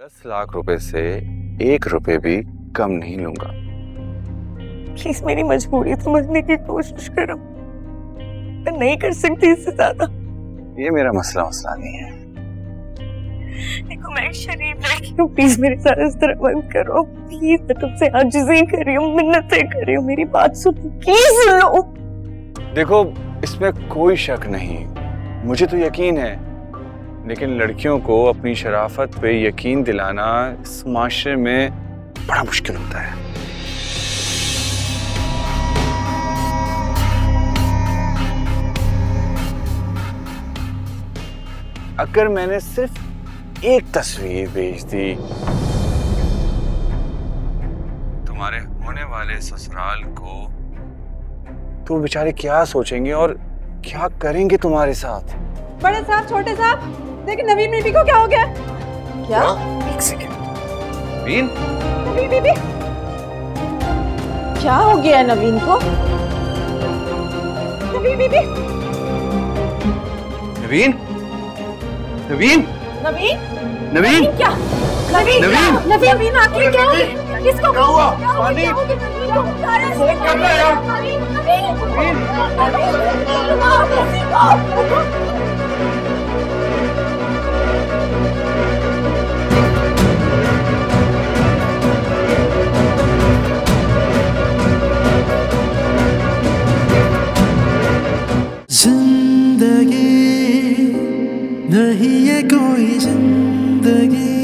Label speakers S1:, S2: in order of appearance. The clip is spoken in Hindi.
S1: दस लाख रुपए से एक रुपए भी कम नहीं लूँगा।
S2: प्लीज़ मेरी मजबूरी समझने की कोशिश करो। मैं नहीं कर सकती इससे ज़्यादा।
S1: ये मेरा मसला मसला नहीं है।
S2: देखो मैं शरीफ लड़की हूँ प्लीज़ मेरे साथ इस तरह मत करो। प्लीज़ मैं तुमसे आजिज़ी कर रही हूँ मिन्नतें कर रही हूँ मेरी बात सुनो प्लीज़ सुन लो।
S1: देखो इसमें कोई शक नहीं। मुझे तो यकीन है लेकिन लड़कियों को अपनी शराफत पे यकीन दिलाना इस माशरे में बड़ा मुश्किल होता है। अगर मैंने सिर्फ़ एक तस्वीर भेज दी, तुम्हारे होने वाले ससुराल को तो बेचारे क्या सोचेंगे और क्या करेंगे तुम्हारे साथ?
S3: बड़े साहब, छोटे साहब देखिए नवीन बीबी को क्या हो गया क्या
S1: एक सेकेंड नवीन
S3: नवीन बीबी क्या हो गया नवीन को नवीन बीबी
S1: नवीन नवीन
S3: नवीन
S1: नवीन
S3: क्या नवीन
S1: नवीन!
S3: नवीन नवीन आखिर क्या हो गया किसको
S1: क्या हुआ?
S3: हो
S1: पानी!
S3: हो हैं।
S1: फ़ोन कर रहे हैं।
S3: नवीन नवीन नवीन ज़िंदगी नहीं है कोई ज़िंदगी।